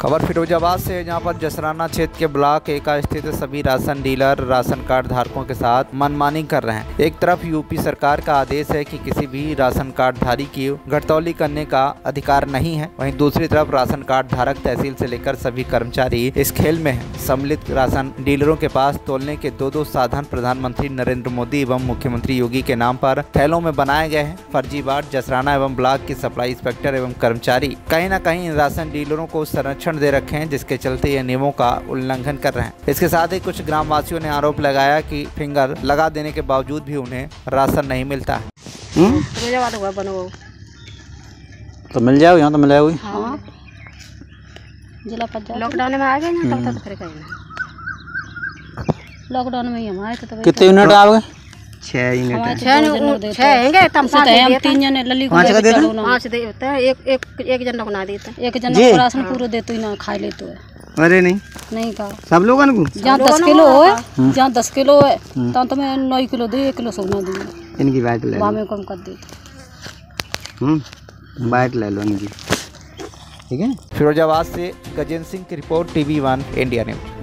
खबर फिरोजाबाद से है, जहाँ पर जसराना क्षेत्र के ब्लॉक एका स्थित सभी राशन डीलर राशन कार्ड धारकों के साथ मनमानी कर रहे हैं। एक तरफ़ यूपी सरकार का आदेश है कि किसी भी राशन कार्ड धारी की घटतौली करने का अधिकार नहीं है। वहीं दूसरी तरफ़ राशन कार्ड धारक तहसील से लेकर सभी कर्मचारी इस खेल में हैं। सम्मिलित राशन डीलरों के पास तोलने के दो दो साधन प्रधानमंत्री नरेंद्र मोदी एवं मुख्यमंत्री योगी के नाम पर थैलों में बनाए गए हैं। फर्जीवाड़ जसराना एवं ब्लॉक के सप्लाई इंस्पेक्टर एवं कर्मचारी कहीं न कहीं राशन डीलरों को संरक्षण दे रखे हैं जिसके चलते ये नियमों का उल्लंघन कर रहे हैं। इसके साथ ही कुछ ग्रामवासियों ने आरोप लगाया कि फिंगर लगा देने के बावजूद भी उन्हें राशन नहीं मिलता है। हम्म? तो मिल जाओ यहाँ तो मिल जाओगी। हाँ। लॉकडाउन में आ गए ना तब तक फिर लॉकडाउन में ही हम आए थे कितने यूनिट आओगे छह नहीं, छह हैंगे तब पाँच हम दे तीन जने लली को पाँच देते? चलो दे होता है एक एक एक जन को ना देते एक जन को राशन पूरा देते ही ना खाई लेते है। अरे नहीं। नहीं का? सब लोगों को? जहाँ दस किलो है जहाँ दस किलो है तहाँ तो मैं नौ किलो दे एक किलो सोना दूँगा। इनकी बाइट ले लो। कम कर देते हम्म। बाइट ले लो इनकी। ठीक है? फिरोजाबाद से गजेंद्र सिंह की report TV one India news.